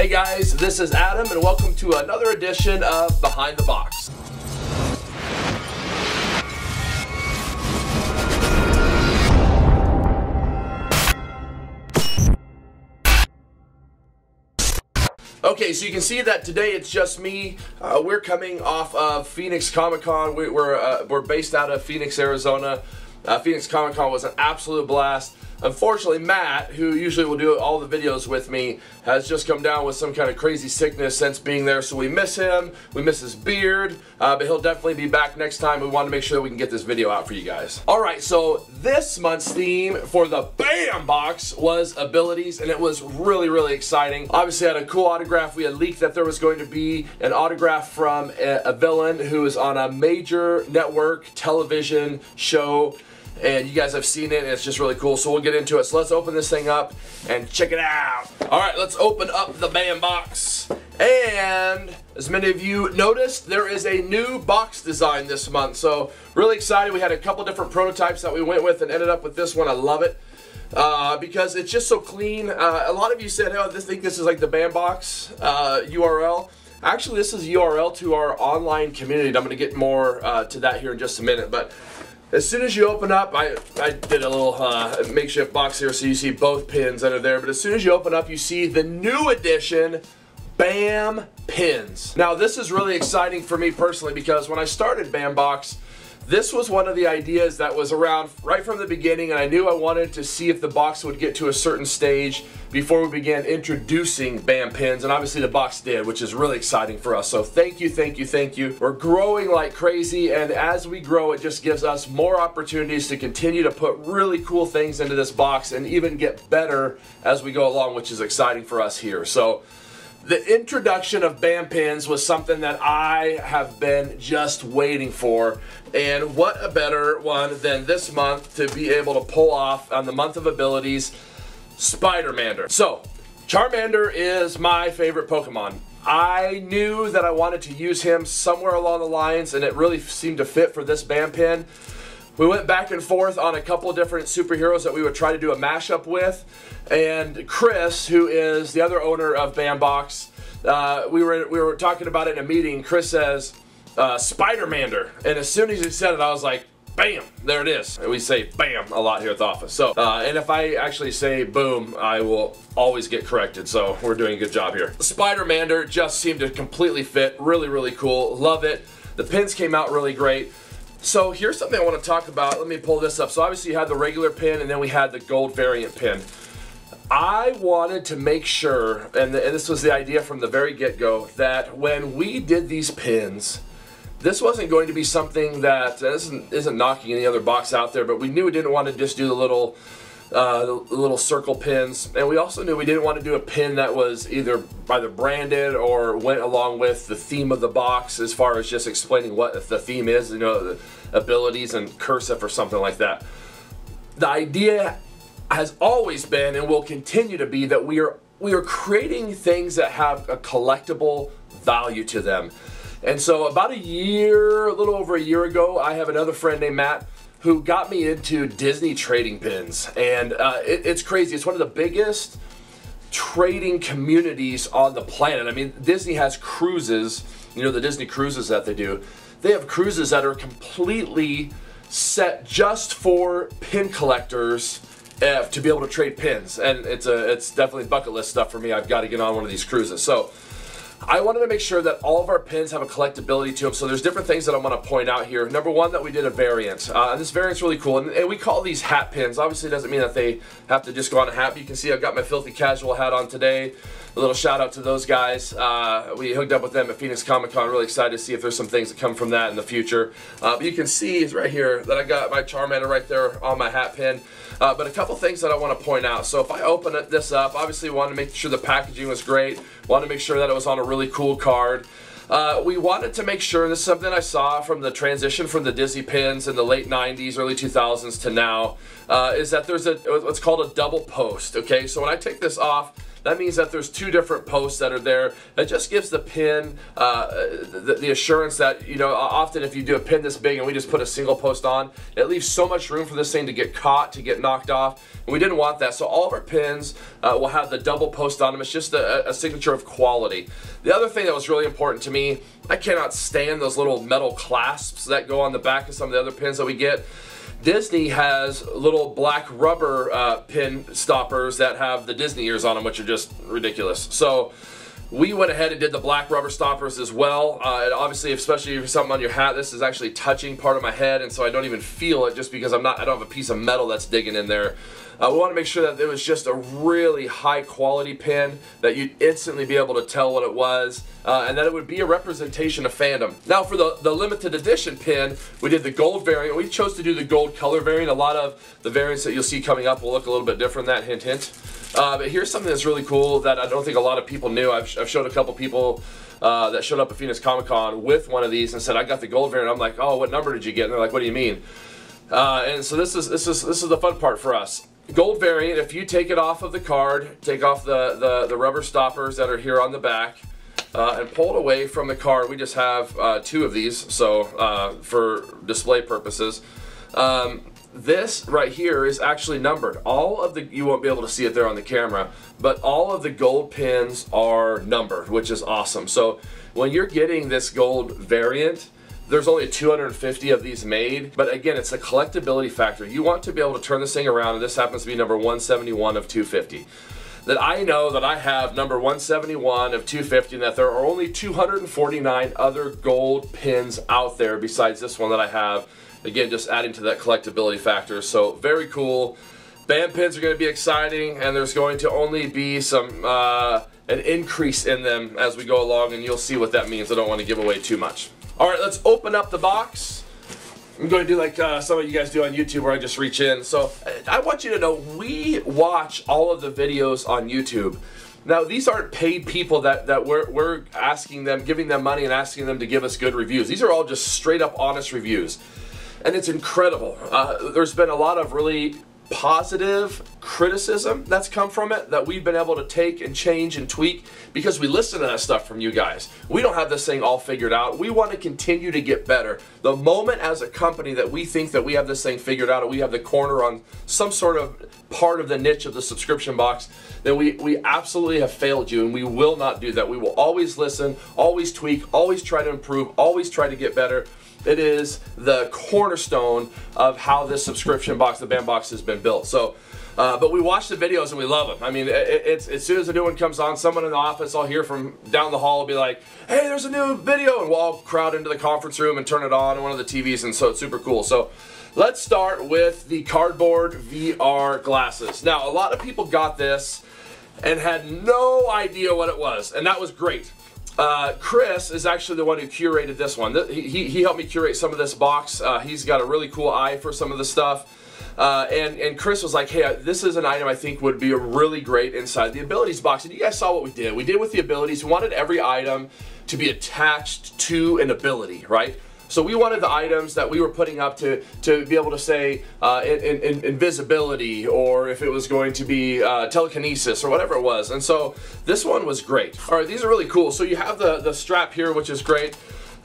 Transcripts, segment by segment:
Hey guys, this is Adam and welcome to another edition of Behind the Box. Okay, so you can see that today it's just me. Uh, we're coming off of Phoenix Comic Con. We, are uh, we're based out of Phoenix, Arizona. Uh, Phoenix Comic Con was an absolute blast. Unfortunately, Matt, who usually will do all the videos with me, has just come down with some kind of crazy sickness since being there, so we miss him. We miss his beard, uh, but he'll definitely be back next time. We want to make sure that we can get this video out for you guys. All right, so this month's theme for the BAM box was abilities, and it was really, really exciting. Obviously, I had a cool autograph. We had leaked that there was going to be an autograph from a, a villain who is on a major network television show and you guys have seen it and it's just really cool. So we'll get into it. So let's open this thing up and check it out. All right let's open up the bam box. And as many of you noticed there is a new box design this month. So really excited. We had a couple different prototypes that we went with and ended up with this one. I love it. Uh, because it's just so clean. Uh, a lot of you said oh this think this is like the bam box uh, URL Actually, this is URL to our online community. I'm going to get more uh, to that here in just a minute. But as soon as you open up, I, I did a little uh, makeshift box here so you see both pins under there, but as soon as you open up, you see the new edition BAM pins. Now this is really exciting for me personally because when I started BAM Box, this was one of the ideas that was around right from the beginning and I knew I wanted to see if the box would get to a certain stage before we began introducing BAM pins and obviously the box did which is really exciting for us. So thank you thank you thank you. We're growing like crazy and as we grow it just gives us more opportunities to continue to put really cool things into this box and even get better as we go along which is exciting for us here. So the introduction of BAM pins was something that I have been just waiting for. And what a better one than this month to be able to pull off on the month of abilities, Spider-Mander. So, Charmander is my favorite Pokemon. I knew that I wanted to use him somewhere along the lines and it really seemed to fit for this BAM pin. We went back and forth on a couple different superheroes that we would try to do a mashup with. And Chris, who is the other owner of Bambox, uh, we were we were talking about it in a meeting. Chris says uh, Spider-Mander, and as soon as he said it, I was like, bam, there it is. And we say bam a lot here at the office. So, uh, and if I actually say boom, I will always get corrected. So we're doing a good job here. Spider-Mander just seemed to completely fit. Really, really cool. Love it. The pins came out really great. So here's something I want to talk about. Let me pull this up. So obviously you had the regular pin and then we had the gold variant pin. I wanted to make sure, and, and this was the idea from the very get-go, that when we did these pins, this wasn't going to be something that, this isn't, isn't knocking any other box out there, but we knew we didn't want to just do the little uh, the little circle pins. And we also knew we didn't want to do a pin that was either either branded or went along with the theme of the box as far as just explaining what the theme is, you know, the abilities and cursive or something like that. The idea has always been and will continue to be that we are we are creating things that have a collectible value to them. And so about a year, a little over a year ago, I have another friend named Matt who got me into Disney trading pins. And uh, it, it's crazy. It's one of the biggest trading communities on the planet. I mean, Disney has cruises, you know, the Disney cruises that they do. They have cruises that are completely set just for pin collectors uh, to be able to trade pins. And it's a it's definitely bucket list stuff for me. I've got to get on one of these cruises. So I wanted to make sure that all of our pins have a collectability to them. So there's different things that I want to point out here. Number one, that we did a variant. Uh, this variant's really cool. And, and, we call these hat pins. Obviously, it doesn't mean that they have to just go on a hat. But you can see I've got my filthy casual hat on today. A little shout out to those guys. Uh, we hooked up with them at Phoenix Comic Con. Really excited to see if there's some things that come from that in the future. Uh, but you can see is right here that I got my Charmander right there on my hat pin. Uh, but a couple things that I want to point out. So if I open this up, obviously wanted to make sure the packaging was great. Wanted to make sure that it was on a really cool card. Uh, we wanted to make sure, this is something I saw from the transition from the Disney pins in the late 90s, early 2000s to now, uh, is that there's a what's called a double post, okay? So when I take this off, That means that there's two different posts that are there. That just gives the pin uh, the, the, assurance that, you know, often if you do a pin this big and we just put a single post on, it leaves so much room for this thing to get caught, to get knocked off. And we didn't want that. So all of our pins uh, will have the double post on them. It's just a, a signature of quality. The other thing that was really important to me, I cannot stand those little metal clasps that go on the back of some of the other pins that we get. Disney has little black rubber uh, pin stoppers that have the Disney ears on them, which are just ridiculous. So we went ahead and did the black rubber stoppers as well. Uh, and obviously, especially if something on your hat, this is actually touching part of my head, and so I don't even feel it just because I'm not. I don't have a piece of metal that's digging in there. Uh, we want to make sure that it was just a really high quality pin that you'd instantly be able to tell what it was uh, and that it would be a representation of fandom. Now for the, the limited edition pin, we did the gold variant. We chose to do the gold color variant. A lot of the variants that you'll see coming up will look a little bit different that, hint hint. Uh, but here's something that's really cool that I don't think a lot of people knew. I've, I've showed a couple people uh, that showed up at Phoenix Comic Con with one of these and said, I got the gold variant. I'm like, oh, what number did you get? And they're like, what do you mean? Uh, and so this is this is this is the fun part for us gold variant, if you take it off of the card, take off the, the, the rubber stoppers that are here on the back, uh, and pull it away from the card. We just have uh, two of these, so uh, for display purposes. Um, this right here is actually numbered. All of the, you won't be able to see it there on the camera, but all of the gold pins are numbered, which is awesome. So when you're getting this gold variant, there's only 250 of these made, but again, it's a collectability factor. You want to be able to turn this thing around, and this happens to be number 171 of 250 that I know that I have number 171 of 250 and that there are only 249 other gold pins out there besides this one that I have. Again, just adding to that collectability factor. So very cool. BAM pins are going to be exciting and there's going to only be some uh, an increase in them as we go along and you'll see what that means. I don't want to give away too much. All right, let's open up the box. I'm going to do like uh, some of you guys do on YouTube where I just reach in. So I want you to know we watch all of the videos on YouTube. Now, these aren't paid people that, that we're, we're asking them, giving them money and asking them to give us good reviews. These are all just straight up honest reviews. And it's incredible. Uh, there's been a lot of really positive criticism that's come from it that we've been able to take and change and tweak because we listen to that stuff from you guys. We don't have this thing all figured out. We want to continue to get better. The moment as a company that we think that we have this thing figured out or we have the corner on some sort of part of the niche of the subscription box, then we, we absolutely have failed you and we will not do that. We will always listen, always tweak, always try to improve, always try to get better. It is the cornerstone of how this subscription box, the Bambox, has been built. So, uh, but we watch the videos and we love them. I mean, it, it's as soon as a new one comes on, someone in the office, I'll hear from down the hall, will be like, "Hey, there's a new video," and we'll all crowd into the conference room and turn it on on one of the TVs, and so it's super cool. So. Let's start with the cardboard VR glasses. Now, a lot of people got this and had no idea what it was, and that was great. Uh, Chris is actually the one who curated this one. He, he helped me curate some of this box. Uh, he's got a really cool eye for some of the stuff. Uh, and, and Chris was like, hey, this is an item I think would be a really great inside the abilities box. And you guys saw what we did. We did with the abilities. We wanted every item to be attached to an ability, right? So we wanted the items that we were putting up to, to be able to say uh, in, in, invisibility or if it was going to be uh, telekinesis or whatever it was. And so this one was great. All right, these are really cool. So you have the, the strap here, which is great.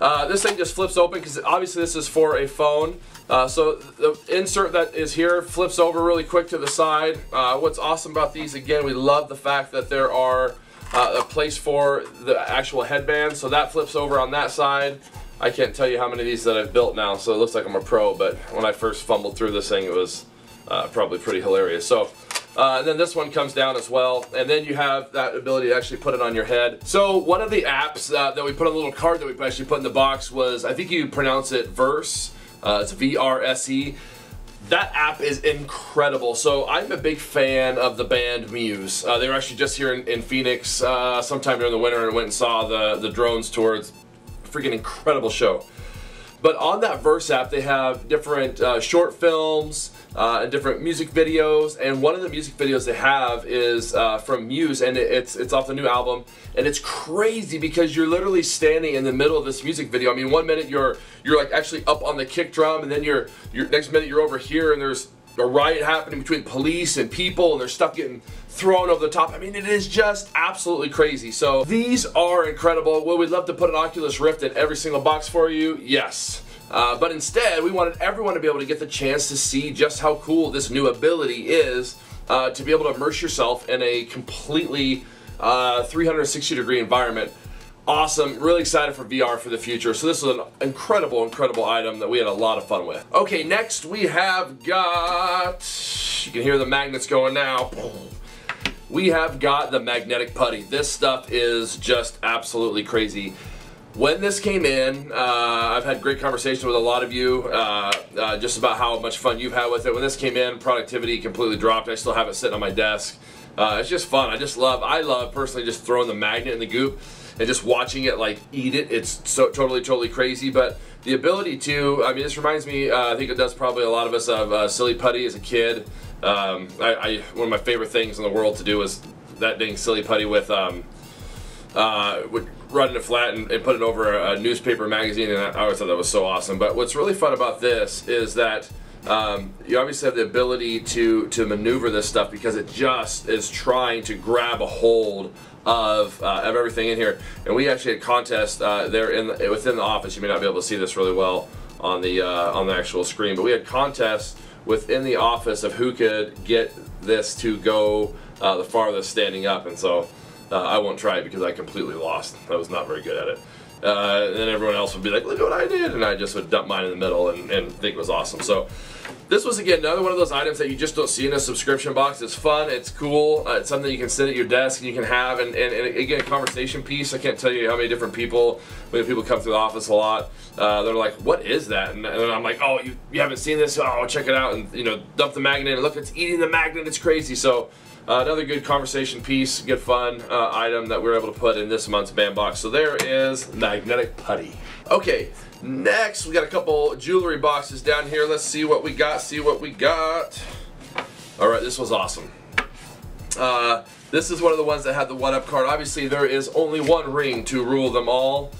Uh, this thing just flips open because obviously this is for a phone. Uh, so the insert that is here flips over really quick to the side. Uh, what's awesome about these, again, we love the fact that there are uh, a place for the actual headband. So that flips over on that side. I can't tell you how many of these that I've built now, so it looks like I'm a pro, but when I first fumbled through this thing, it was uh, probably pretty hilarious. So, uh, and then this one comes down as well, and then you have that ability to actually put it on your head. So one of the apps uh, that we put on a little card that we actually put in the box was, I think you pronounce it Verse, uh, it's V-R-S-E. That app is incredible. So I'm a big fan of the band Muse. Uh, they were actually just here in, in Phoenix uh, sometime during the winter and went and saw the, the drones tours freaking incredible show. But on that Verse app, they have different uh, short films uh, and different music videos. And one of the music videos they have is uh, from Muse, and it's it's off the new album. And it's crazy because you're literally standing in the middle of this music video. I mean, one minute you're you're like actually up on the kick drum, and then you're you're next minute you're over here, and there's a riot happening between police and people and there's stuff getting thrown over the top. I mean, it is just absolutely crazy. So these are incredible. Well, we'd love to put an Oculus Rift in every single box for you. Yes. Uh, but instead, we wanted everyone to be able to get the chance to see just how cool this new ability is uh, to be able to immerse yourself in a completely uh, 360 degree environment. Awesome, really excited for VR for the future. So this is an incredible, incredible item that we had a lot of fun with. Okay, next we have got, you can hear the magnets going now. We have got the magnetic putty. This stuff is just absolutely crazy. When this came in, uh, I've had great conversation with a lot of you uh, uh, just about how much fun you've had with it. When this came in, productivity completely dropped. I still have it sitting on my desk. Uh, it's just fun. I just love, I love personally just throwing the magnet in the goop and just watching it like eat it. It's so totally, totally crazy. But the ability to, I mean, this reminds me, uh, I think it does probably a lot of us of uh, Silly Putty as a kid. Um, I, I, one of my favorite things in the world to do is that dang Silly Putty with, um, uh, would run it flat and, and, put it over a newspaper magazine, and I always thought that was so awesome. But what's really fun about this is that um, you obviously have the ability to to maneuver this stuff because it just is trying to grab a hold of, uh, of everything in here. And we actually had contests uh, there in the, within the office. You may not be able to see this really well on the uh, on the actual screen, but we had contests within the office of who could get this to go uh, the farthest standing up. And so uh, I won't try it because I completely lost. I was not very good at it. Uh, and then everyone else would be like, look what I did. And I just would dump mine in the middle and, and think it was awesome. So this was, again, another one of those items that you just don't see in a subscription box. It's fun. It's cool. Uh, it's something you can sit at your desk and you can have. And, and, and, again, a conversation piece. I can't tell you how many different people, when people come through the office a lot, uh, they're like, what is that? And, and I'm like, oh, you, you haven't seen this? Oh, check it out. And, you know, dump the magnet. And look, it's eating the magnet. It's crazy. So uh, another good conversation piece, good fun uh, item that we are able to put in this month's BAM box. So there is magnetic putty. Okay, next we got a couple jewelry boxes down here. Let's see what we got, see what we got. All right, this was awesome. Uh, this is one of the ones that had the one-up card. Obviously, there is only one ring to rule them all.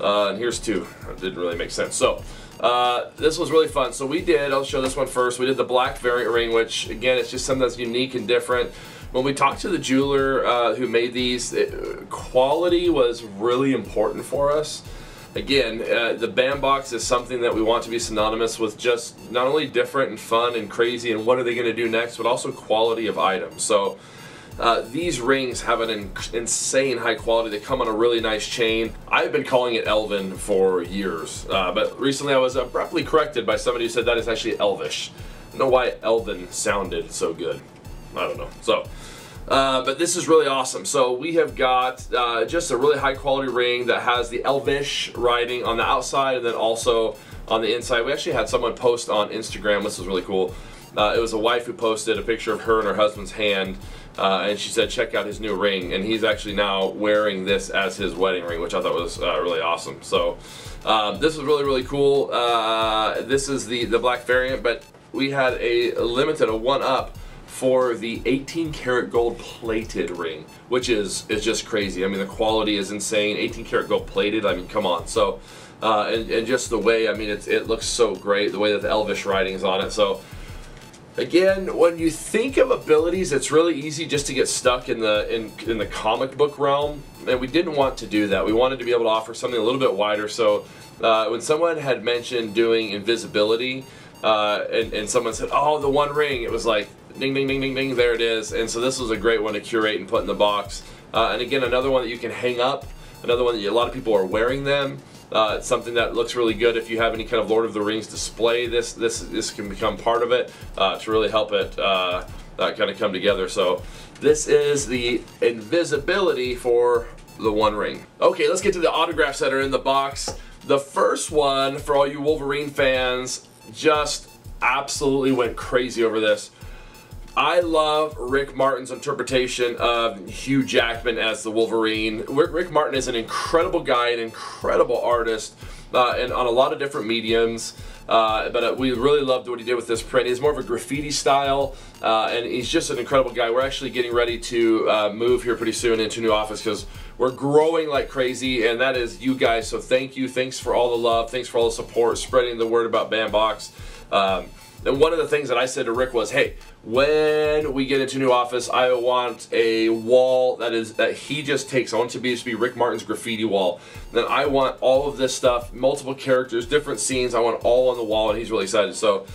Uh, and here's two. That didn't really make sense. So, uh, this was really fun. So we did, I'll show this one first. We did the black variant ring, which again, it's just something that's unique and different when we talked to the jeweler uh, who made these, it, quality was really important for us. Again, uh, the Bambox is something that we want to be synonymous with just not only different and fun and crazy and what are they going to do next, but also quality of items. So uh, these rings have an in insane high quality. They come on a really nice chain. I've been calling it Elvin for years, uh, but recently I was abruptly corrected by somebody who said that is actually Elvish. I don't know why Elvin sounded so good. I don't know. So, uh, but this is really awesome. So we have got uh, just a really high quality ring that has the Elvish writing on the outside and then also on the inside. We actually had someone post on Instagram, this was really cool. Uh, it was a wife who posted a picture of her and her husband's hand uh, and she said check out his new ring and he's actually now wearing this as his wedding ring which I thought was uh, really awesome. So um, this is really really cool. Uh, this is the, the black variant but we had a limited, a one up for the 18 karat gold plated ring, which is is just crazy. I mean, the quality is insane. 18 karat gold plated. I mean, come on. So, uh, and, and just the way, I mean, it, it looks so great. The way that the Elvish writing is on it. So, again, when you think of abilities, it's really easy just to get stuck in the in in the comic book realm, and we didn't want to do that. We wanted to be able to offer something a little bit wider. So, uh, when someone had mentioned doing invisibility. Uh, and, and someone said, "Oh, the One Ring." It was like, ding, ding, ding, ding, ding, there it is. And so this was a great one to curate and put in the box. Uh, and again, another one that you can hang up, another one that you, a lot of people are wearing them. Uh, something that looks really good if you have any kind of Lord of the Rings display. This this this can become part of it uh, to really help it uh, kind of come together. So this is the invisibility for the One Ring. Okay, let's get to the autographs that are in the box. The first one for all you Wolverine fans just absolutely went crazy over this. I love Rick Martin's interpretation of Hugh Jackman as the Wolverine. Rick Martin is an incredible guy, an incredible artist, uh, and on a lot of different mediums. Uh, but uh, we really loved what he did with this print. He's more of a graffiti style, uh, and he's just an incredible guy. We're actually getting ready to uh, move here pretty soon into a new office because we're growing like crazy, and that is you guys. So thank you. Thanks for all the love. Thanks for all the support, spreading the word about Bambox. Um, And one of the things that I said to Rick was, hey, when we get into new office, I want a wall that is that he just takes. I want it to be to be Rick Martin's graffiti wall. Then I want all of this stuff, multiple characters, different scenes. I want all on the wall, and he's really excited. So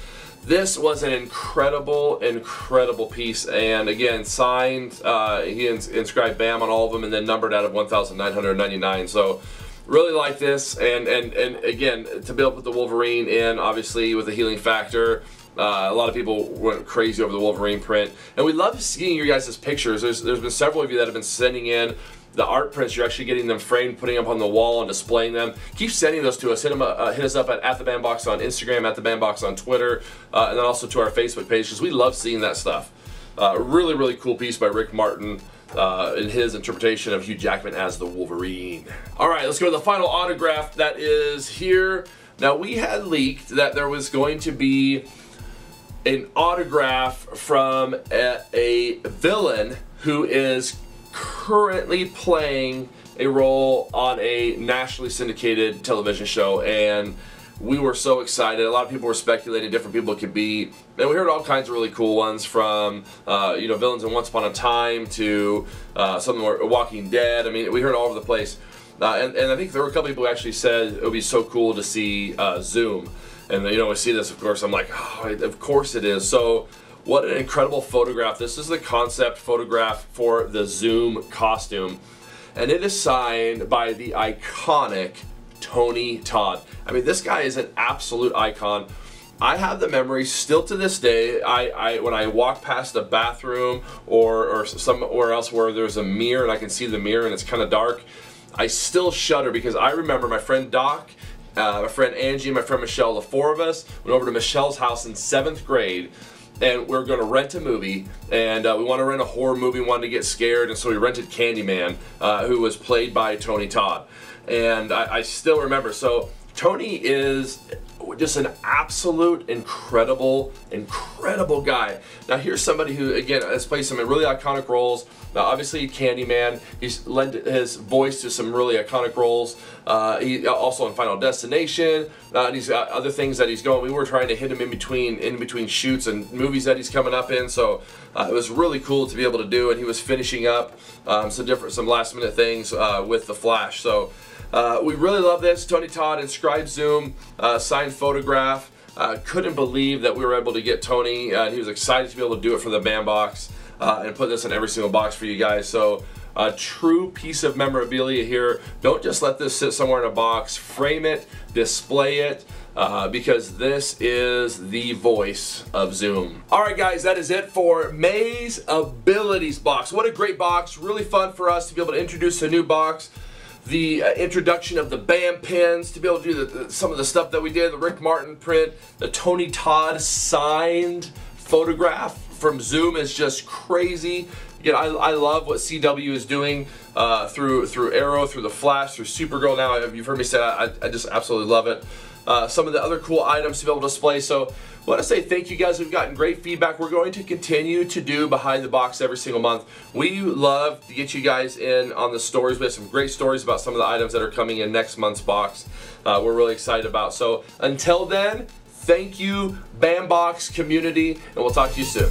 this was an incredible, incredible piece, and again, signed. Uh, he ins inscribed BAM on all of them, and then numbered out of 1,999. So really like this, and and and again, to be able to put the Wolverine in, obviously with the healing factor. Uh, a lot of people went crazy over the Wolverine print, and we love seeing your guys' pictures. There's there's been several of you that have been sending in the art prints. You're actually getting them framed, putting them up on the wall, and displaying them. Keep sending those to us. Hit them, uh, hit us up at, at the Bambox on Instagram, at the Bambox on Twitter, uh, and then also to our Facebook page because we love seeing that stuff. Uh, really, really cool piece by Rick Martin. Uh, in his interpretation of Hugh Jackman as the Wolverine. All right, let's go to the final autograph that is here. Now, we had leaked that there was going to be an autograph from a, a villain who is currently playing a role on a nationally syndicated television show and we were so excited. A lot of people were speculating different people it could be. And we heard all kinds of really cool ones from, uh, you know, villains in Once Upon a Time to uh, something like Walking Dead. I mean, we heard all over the place. Uh, and, and I think there were a couple people who actually said it would be so cool to see uh, Zoom. And you know, I see this, of course, I'm like, oh, of course it is. So, what an incredible photograph. This is the concept photograph for the Zoom costume. And it is signed by the iconic Tony Todd. I mean, this guy is an absolute icon. I have the memory still to this day. I, I when I walk past a bathroom or, or somewhere else where there's a mirror and I can see the mirror and it's kind of dark, I still shudder because I remember my friend Doc uh, my friend Angie, and my friend Michelle, the four of us went over to Michelle's house in seventh grade and we are going to rent a movie and uh, we want to rent a horror movie, wanted to get scared and so we rented Candyman uh, who was played by Tony Todd. And I, I still remember so Tony is just an absolute incredible, incredible guy. Now here's somebody who, again, has played some really iconic roles. Now obviously Candyman, he's lent his voice to some really iconic roles. Uh, he also in Final Destination, uh, and he's got other things that he's going. We were trying to hit him in between, in between shoots and movies that he's coming up in. So uh, it was really cool to be able to do, and he was finishing up um, some different, some last minute things uh, with the Flash. So. Uh, we really love this. Tony Todd, Inscribed Zoom, uh, signed photograph. Uh, couldn't believe that we were able to get Tony, uh, he was excited to be able to do it for the BAM box uh, and put this in every single box for you guys. So a true piece of memorabilia here. Don't just let this sit somewhere in a box. Frame it, display it, uh, because this is the voice of Zoom. All right, guys, that is it for May's Abilities box. What a great box. Really fun for us to be able to introduce a new box the uh, introduction of the BAM pins to be able to do the, the, some of the stuff that we did, the Rick Martin print, the Tony Todd signed photograph from Zoom is just crazy. Again, I, I love what CW is doing uh, through through Arrow, through the Flash, through Supergirl. Now you've heard me say I, I just absolutely love it. Uh, some of the other cool items to be able to display. So I want to say thank you guys. We've gotten great feedback. We're going to continue to do behind the box every single month. We love to get you guys in on the stories. We have some great stories about some of the items that are coming in next month's box. Uh, we're really excited about. So until then, thank you, Bambox community, and we'll talk to you soon.